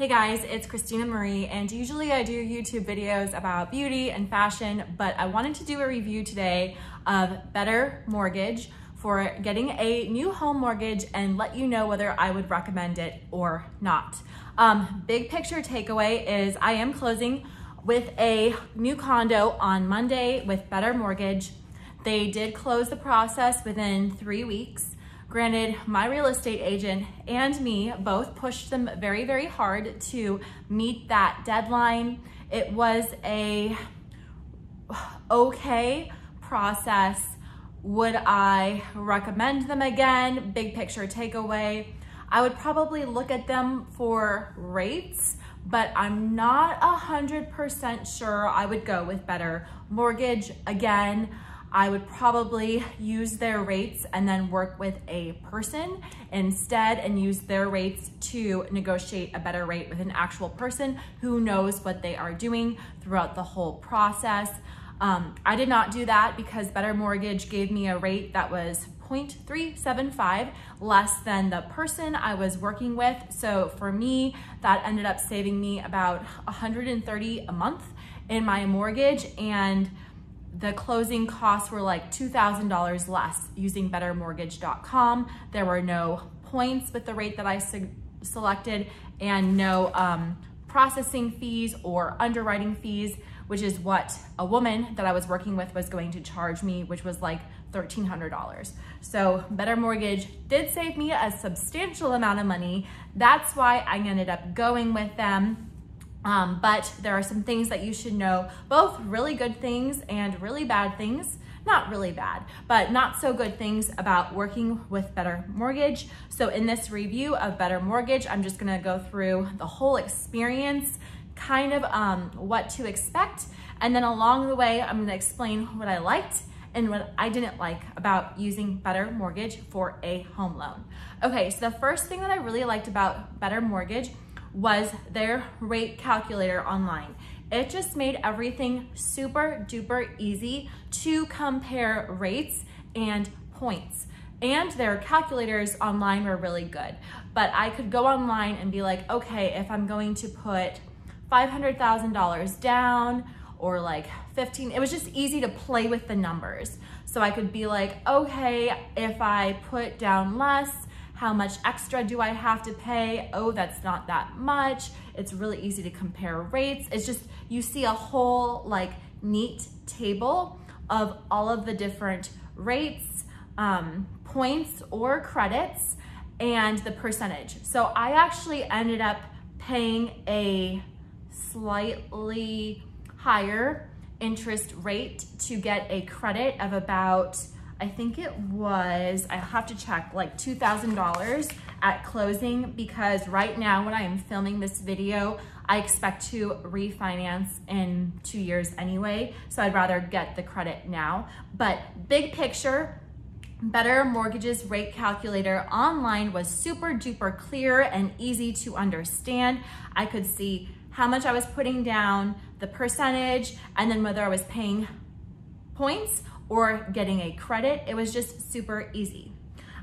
Hey guys, it's Christina Marie, and usually I do YouTube videos about beauty and fashion, but I wanted to do a review today of Better Mortgage for getting a new home mortgage and let you know whether I would recommend it or not. Um, big picture takeaway is I am closing with a new condo on Monday with Better Mortgage. They did close the process within three weeks. Granted, my real estate agent and me both pushed them very, very hard to meet that deadline. It was a okay process. Would I recommend them again? Big picture takeaway. I would probably look at them for rates, but I'm not 100% sure I would go with better mortgage again. I would probably use their rates and then work with a person instead and use their rates to negotiate a better rate with an actual person who knows what they are doing throughout the whole process. Um, I did not do that because Better Mortgage gave me a rate that was 0.375 less than the person I was working with. So for me, that ended up saving me about 130 a month in my mortgage and the closing costs were like $2,000 less using bettermortgage.com. There were no points with the rate that I selected and no um, processing fees or underwriting fees, which is what a woman that I was working with was going to charge me, which was like $1,300. So Better Mortgage did save me a substantial amount of money. That's why I ended up going with them. Um, but there are some things that you should know, both really good things and really bad things. Not really bad, but not so good things about working with Better Mortgage. So in this review of Better Mortgage, I'm just gonna go through the whole experience, kind of um, what to expect. And then along the way, I'm gonna explain what I liked and what I didn't like about using Better Mortgage for a home loan. Okay, so the first thing that I really liked about Better Mortgage was their rate calculator online. It just made everything super duper easy to compare rates and points. And their calculators online were really good. But I could go online and be like, okay, if I'm going to put $500,000 down or like 15, it was just easy to play with the numbers. So I could be like, okay, if I put down less, how much extra do I have to pay? Oh, that's not that much. It's really easy to compare rates. It's just, you see a whole like neat table of all of the different rates, um, points or credits, and the percentage. So I actually ended up paying a slightly higher interest rate to get a credit of about I think it was, I have to check, like $2,000 at closing because right now when I am filming this video, I expect to refinance in two years anyway. So I'd rather get the credit now. But big picture, Better Mortgages Rate Calculator online was super duper clear and easy to understand. I could see how much I was putting down, the percentage, and then whether I was paying points or getting a credit. It was just super easy.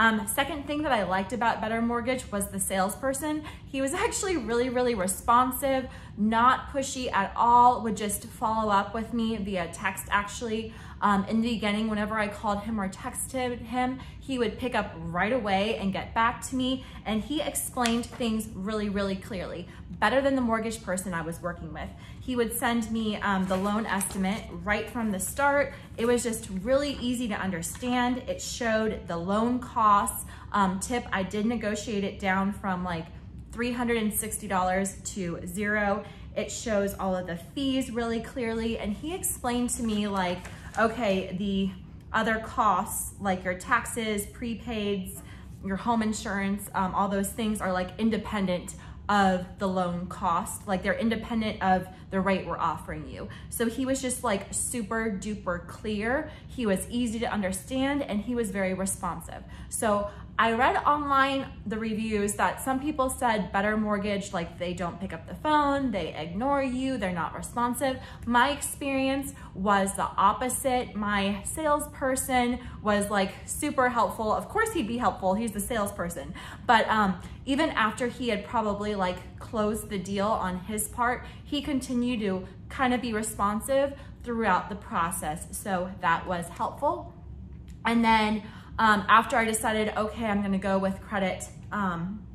Um, second thing that I liked about Better Mortgage was the salesperson. He was actually really, really responsive, not pushy at all, would just follow up with me via text actually. Um, in the beginning, whenever I called him or texted him, he would pick up right away and get back to me. And he explained things really, really clearly, better than the mortgage person I was working with. He would send me um, the loan estimate right from the start. It was just really easy to understand. It showed the loan costs. Um, tip, I did negotiate it down from like $360 to zero. It shows all of the fees really clearly. And he explained to me like, okay, the other costs like your taxes, prepaids, your home insurance, um, all those things are like independent of the loan cost. Like they're independent of the rate we're offering you. So he was just like super duper clear. He was easy to understand and he was very responsive. So I read online the reviews that some people said better mortgage, like they don't pick up the phone, they ignore you, they're not responsive. My experience was the opposite. My salesperson was like super helpful. Of course he'd be helpful, he's the salesperson. But um, even after he had probably like closed the deal on his part, he continued to kind of be responsive throughout the process. So that was helpful. And then um, after I decided, okay, I'm gonna go with credit, um,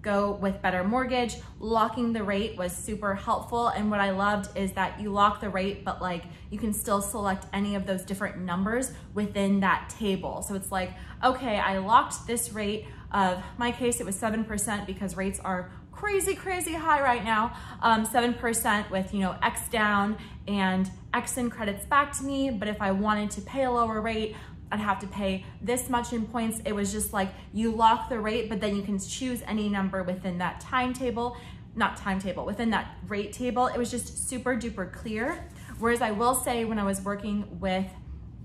go with better mortgage, locking the rate was super helpful. And what I loved is that you lock the rate, but like you can still select any of those different numbers within that table. So it's like, okay, I locked this rate of, my case, it was 7% because rates are crazy, crazy high right now. Um, 7% with, you know, X down and X in credits back to me. But if I wanted to pay a lower rate, I'd have to pay this much in points. It was just like you lock the rate, but then you can choose any number within that timetable, not timetable, within that rate table. It was just super duper clear. Whereas I will say when I was working with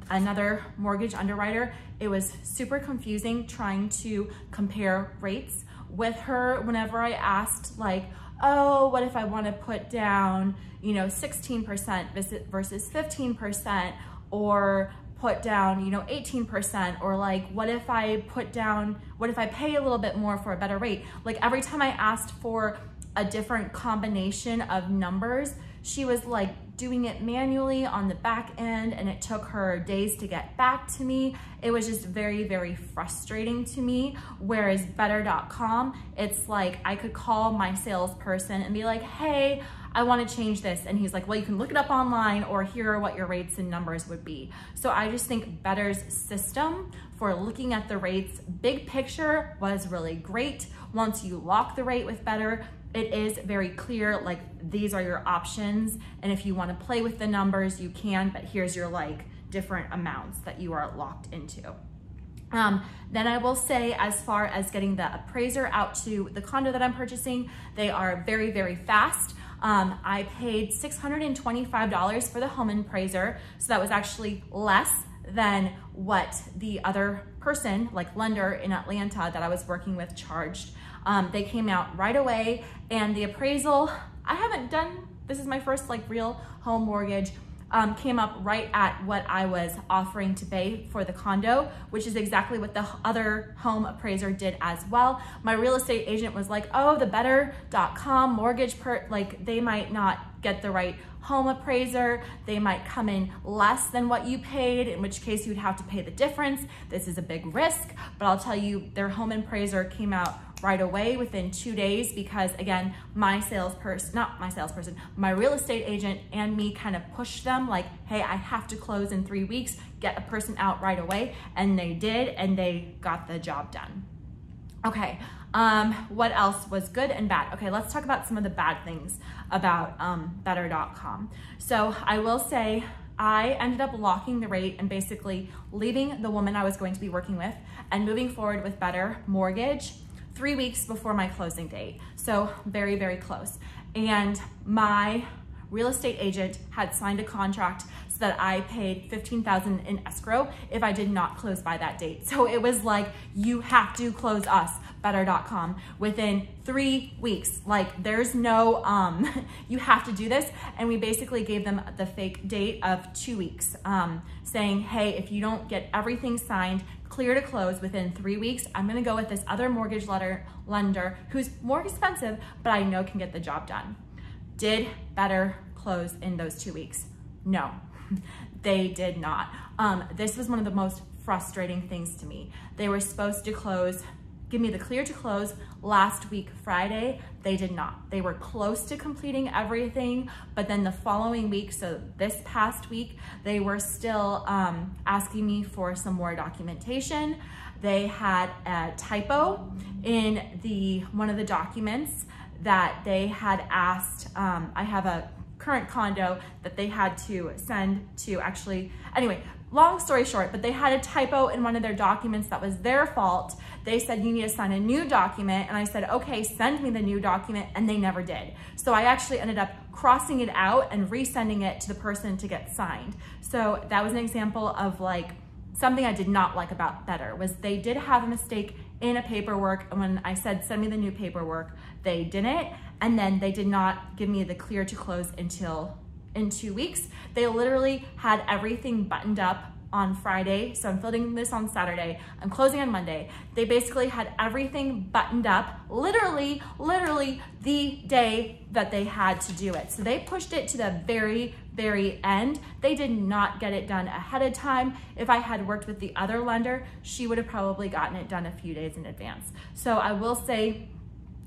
another mortgage underwriter, it was super confusing trying to compare rates with her whenever I asked like, oh, what if I wanna put down, you know, 16% versus 15% or put down, you know, 18% or like, what if I put down, what if I pay a little bit more for a better rate? Like every time I asked for a different combination of numbers, she was like doing it manually on the back end and it took her days to get back to me. It was just very, very frustrating to me. Whereas better.com, it's like I could call my salesperson and be like, hey, I wanna change this. And he's like, well, you can look it up online or here are what your rates and numbers would be. So I just think Better's system for looking at the rates, big picture was really great. Once you lock the rate with Better, it is very clear, like these are your options. And if you wanna play with the numbers, you can, but here's your like different amounts that you are locked into. Um, then I will say as far as getting the appraiser out to the condo that I'm purchasing, they are very, very fast. Um, I paid $625 for the home appraiser, so that was actually less than what the other person, like lender in Atlanta that I was working with charged. Um, they came out right away and the appraisal, I haven't done, this is my first like real home mortgage um, came up right at what I was offering to pay for the condo, which is exactly what the other home appraiser did as well. My real estate agent was like, oh, the better.com mortgage, per like they might not get the right home appraiser. They might come in less than what you paid, in which case you'd have to pay the difference. This is a big risk, but I'll tell you, their home appraiser came out right away within two days because again, my salesperson, not my salesperson, my real estate agent and me kind of pushed them like, hey, I have to close in three weeks, get a person out right away. And they did, and they got the job done. Okay, um, what else was good and bad? Okay, let's talk about some of the bad things about um, better.com. So I will say I ended up locking the rate and basically leaving the woman I was going to be working with and moving forward with Better Mortgage three weeks before my closing date. So very, very close. And my real estate agent had signed a contract so that I paid 15,000 in escrow if I did not close by that date. So it was like, you have to close us, better.com, within three weeks. Like there's no, um, you have to do this. And we basically gave them the fake date of two weeks, um, saying, hey, if you don't get everything signed, clear to close within three weeks, I'm gonna go with this other mortgage letter lender who's more expensive, but I know can get the job done. Did better close in those two weeks? No, they did not. Um, this was one of the most frustrating things to me. They were supposed to close give me the clear to close last week Friday. They did not. They were close to completing everything, but then the following week, so this past week, they were still um, asking me for some more documentation. They had a typo in the one of the documents that they had asked, um, I have a current condo that they had to send to actually, anyway, long story short, but they had a typo in one of their documents that was their fault. They said, you need to sign a new document. And I said, okay, send me the new document. And they never did. So I actually ended up crossing it out and resending it to the person to get signed. So that was an example of like something I did not like about Better was they did have a mistake in a paperwork. And when I said, send me the new paperwork, they didn't. And then they did not give me the clear to close until in two weeks. They literally had everything buttoned up on Friday. So I'm filming this on Saturday. I'm closing on Monday. They basically had everything buttoned up, literally, literally the day that they had to do it. So they pushed it to the very, very end. They did not get it done ahead of time. If I had worked with the other lender, she would have probably gotten it done a few days in advance. So I will say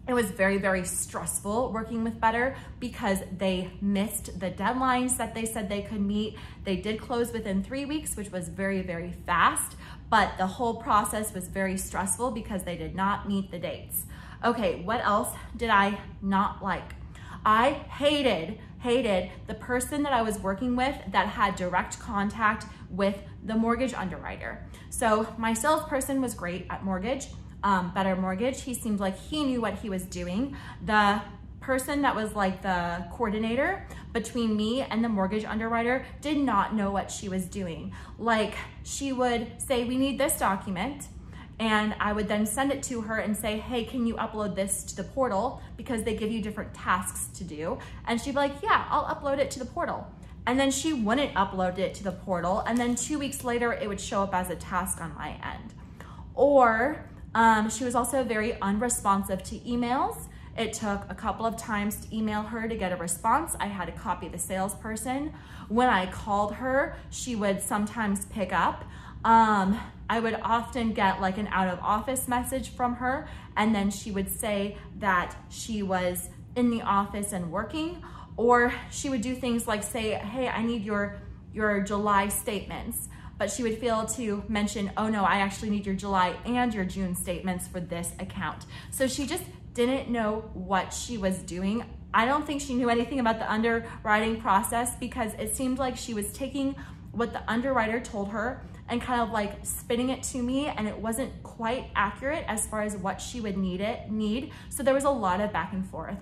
it was very, very stressful working with Better because they missed the deadlines that they said they could meet. They did close within three weeks, which was very, very fast, but the whole process was very stressful because they did not meet the dates. Okay, what else did I not like? I hated, hated the person that I was working with that had direct contact with the mortgage underwriter. So my salesperson was great at mortgage um, Better Mortgage. He seemed like he knew what he was doing. The person that was like the coordinator between me and the mortgage underwriter did not know what she was doing. Like she would say, we need this document. And I would then send it to her and say, hey, can you upload this to the portal? Because they give you different tasks to do. And she'd be like, yeah, I'll upload it to the portal. And then she wouldn't upload it to the portal. And then two weeks later, it would show up as a task on my end. Or um, she was also very unresponsive to emails. It took a couple of times to email her to get a response. I had to copy the salesperson. When I called her, she would sometimes pick up. Um, I would often get like an out of office message from her and then she would say that she was in the office and working or she would do things like say, hey, I need your, your July statements but she would fail to mention, oh no, I actually need your July and your June statements for this account. So she just didn't know what she was doing. I don't think she knew anything about the underwriting process because it seemed like she was taking what the underwriter told her and kind of like spinning it to me and it wasn't quite accurate as far as what she would need it need. So there was a lot of back and forth.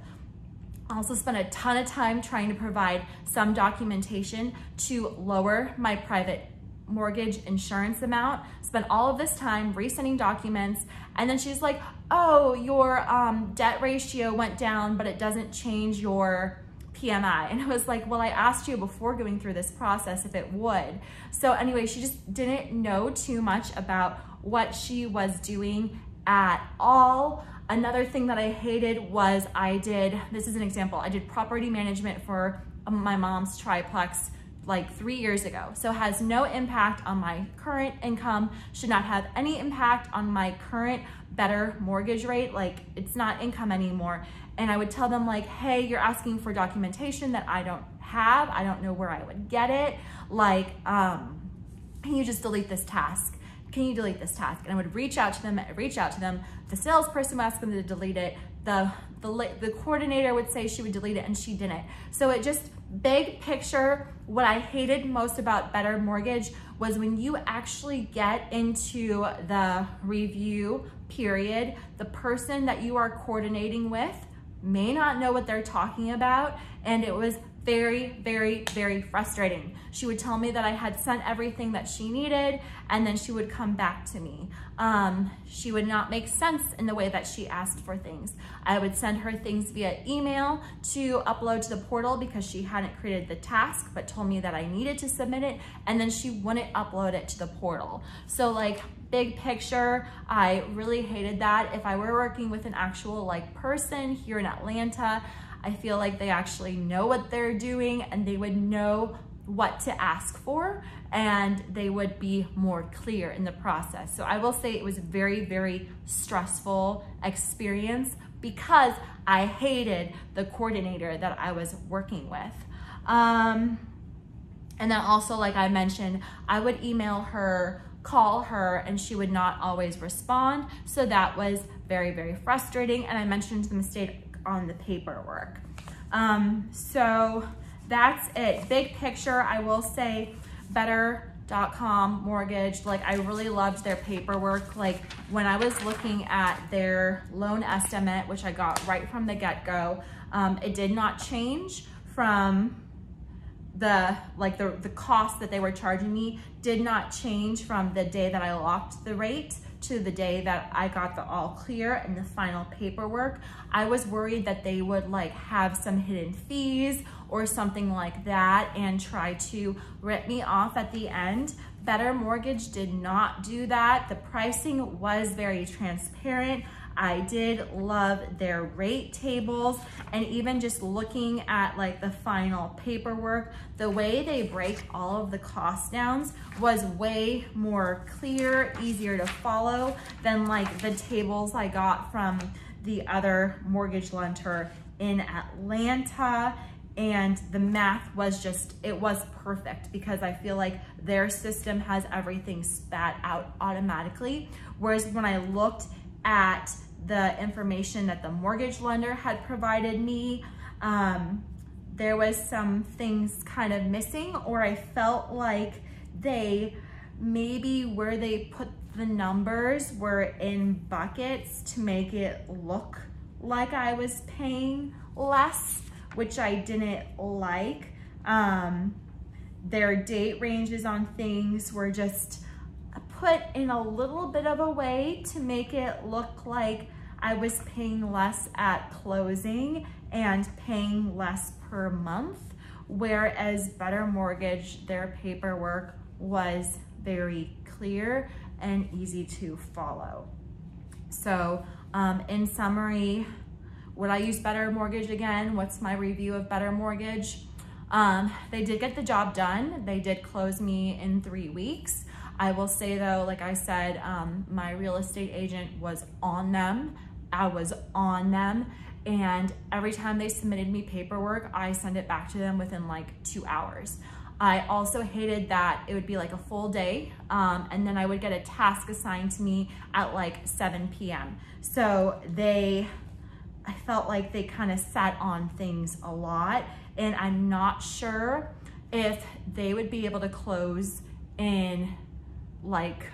I also spent a ton of time trying to provide some documentation to lower my private mortgage insurance amount, spent all of this time resending documents, and then she's like, oh, your um, debt ratio went down, but it doesn't change your PMI. And I was like, well, I asked you before going through this process if it would. So anyway, she just didn't know too much about what she was doing at all. Another thing that I hated was I did, this is an example, I did property management for my mom's triplex like three years ago. So has no impact on my current income, should not have any impact on my current better mortgage rate. Like it's not income anymore. And I would tell them like, hey, you're asking for documentation that I don't have. I don't know where I would get it. Like, um, can you just delete this task? Can you delete this task? And I would reach out to them, reach out to them. The salesperson would ask them to delete it. The, the, the coordinator would say she would delete it and she didn't. So it just, big picture, what I hated most about Better Mortgage was when you actually get into the review period, the person that you are coordinating with may not know what they're talking about. And it was very, very, very frustrating. She would tell me that I had sent everything that she needed and then she would come back to me. Um, she would not make sense in the way that she asked for things. I would send her things via email to upload to the portal because she hadn't created the task but told me that I needed to submit it and then she wouldn't upload it to the portal. So like big picture, I really hated that. If I were working with an actual like person here in Atlanta, I feel like they actually know what they're doing and they would know what to ask for and they would be more clear in the process. So I will say it was a very, very stressful experience because I hated the coordinator that I was working with. Um, and then also, like I mentioned, I would email her, call her, and she would not always respond. So that was very, very frustrating. And I mentioned the mistake on the paperwork. Um, so that's it. Big picture, I will say better.com mortgage, like I really loved their paperwork. Like when I was looking at their loan estimate, which I got right from the get-go, um, it did not change from the like the the cost that they were charging me did not change from the day that I locked the rate to the day that I got the all clear and the final paperwork, I was worried that they would like have some hidden fees or something like that and try to rip me off at the end. Better Mortgage did not do that. The pricing was very transparent. I did love their rate tables and even just looking at like the final paperwork, the way they break all of the cost downs was way more clear, easier to follow than like the tables I got from the other mortgage lender in Atlanta and the math was just, it was perfect because I feel like their system has everything spat out automatically. Whereas when I looked at the information that the mortgage lender had provided me. Um, there was some things kind of missing or I felt like they maybe where they put the numbers were in buckets to make it look like I was paying less, which I didn't like. Um, their date ranges on things were just put in a little bit of a way to make it look like I was paying less at closing and paying less per month, whereas Better Mortgage, their paperwork was very clear and easy to follow. So um, in summary, would I use Better Mortgage again? What's my review of Better Mortgage? Um, they did get the job done. They did close me in three weeks. I will say though, like I said, um, my real estate agent was on them. I was on them. And every time they submitted me paperwork, I send it back to them within like two hours. I also hated that it would be like a full day um, and then I would get a task assigned to me at like 7 p.m. So they, I felt like they kind of sat on things a lot and I'm not sure if they would be able to close in like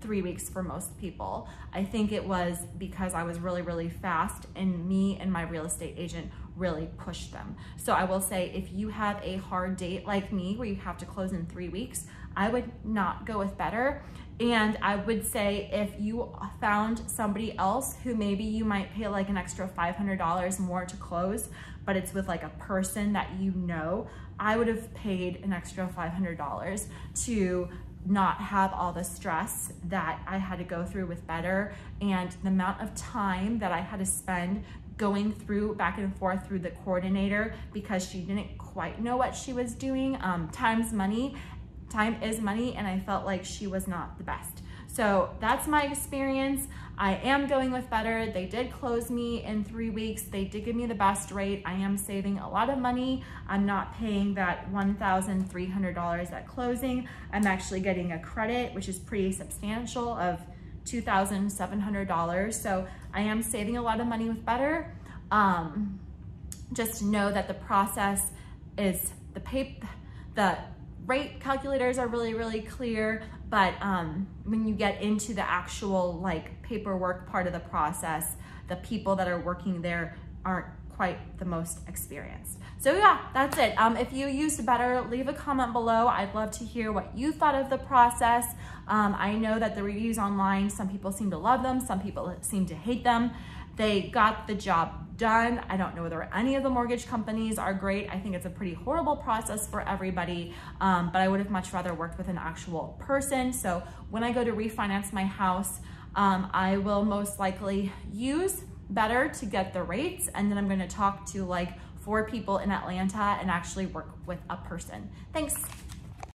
three weeks for most people. I think it was because I was really, really fast and me and my real estate agent really pushed them. So I will say if you have a hard date like me where you have to close in three weeks, I would not go with better. And I would say if you found somebody else who maybe you might pay like an extra $500 more to close, but it's with like a person that you know, I would have paid an extra $500 to not have all the stress that I had to go through with Better and the amount of time that I had to spend going through back and forth through the coordinator because she didn't quite know what she was doing. Um, time's money, time is money, and I felt like she was not the best. So that's my experience. I am going with better. They did close me in three weeks. They did give me the best rate. I am saving a lot of money. I'm not paying that $1,300 at closing. I'm actually getting a credit, which is pretty substantial of $2,700. So I am saving a lot of money with better. Um, just know that the process is the paper, the rate calculators are really, really clear, but um, when you get into the actual like paperwork part of the process, the people that are working there aren't quite the most experienced. So yeah, that's it. Um, if you used better, leave a comment below. I'd love to hear what you thought of the process. Um, I know that the reviews online, some people seem to love them, some people seem to hate them. They got the job done. I don't know whether any of the mortgage companies are great. I think it's a pretty horrible process for everybody, um, but I would have much rather worked with an actual person. So when I go to refinance my house, um, I will most likely use better to get the rates and then I'm gonna talk to like four people in Atlanta and actually work with a person. Thanks.